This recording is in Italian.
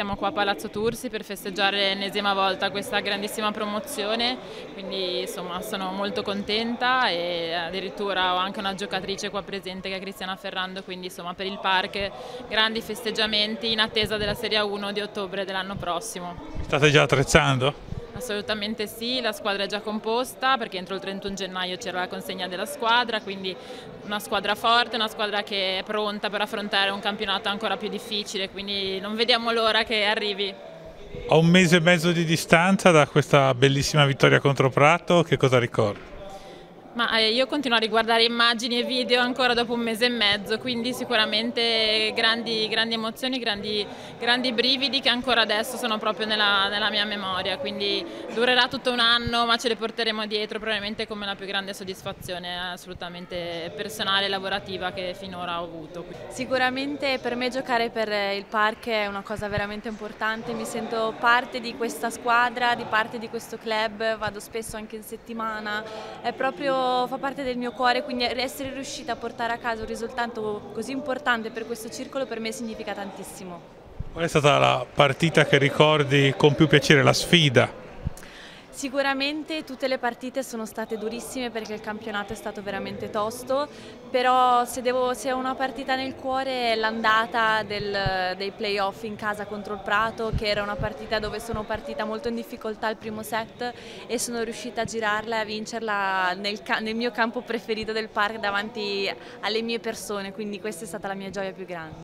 Siamo qua a Palazzo Tursi per festeggiare l'ennesima volta questa grandissima promozione, quindi insomma sono molto contenta e addirittura ho anche una giocatrice qua presente che è Cristiana Ferrando, quindi insomma per il park grandi festeggiamenti in attesa della Serie 1 di ottobre dell'anno prossimo. State già attrezzando? Assolutamente sì, la squadra è già composta perché entro il 31 gennaio c'era la consegna della squadra, quindi una squadra forte, una squadra che è pronta per affrontare un campionato ancora più difficile, quindi non vediamo l'ora che arrivi. A un mese e mezzo di distanza da questa bellissima vittoria contro Prato, che cosa ricordi? Ma eh, io continuo a riguardare immagini e video ancora dopo un mese e mezzo, quindi sicuramente grandi, grandi emozioni, grandi, grandi, brividi che ancora adesso sono proprio nella, nella, mia memoria, quindi durerà tutto un anno ma ce le porteremo dietro probabilmente come la più grande soddisfazione assolutamente personale e lavorativa che finora ho avuto. Sicuramente per me giocare per il park è una cosa veramente importante, mi sento parte di questa squadra, di parte di questo club, vado spesso anche in settimana, è proprio fa parte del mio cuore, quindi essere riuscita a portare a casa un risultato così importante per questo circolo per me significa tantissimo. Qual è stata la partita che ricordi con più piacere, la sfida? Sicuramente tutte le partite sono state durissime perché il campionato è stato veramente tosto, però se, devo, se ho una partita nel cuore è l'andata dei playoff in casa contro il Prato, che era una partita dove sono partita molto in difficoltà al primo set e sono riuscita a girarla e a vincerla nel, nel mio campo preferito del park davanti alle mie persone, quindi questa è stata la mia gioia più grande.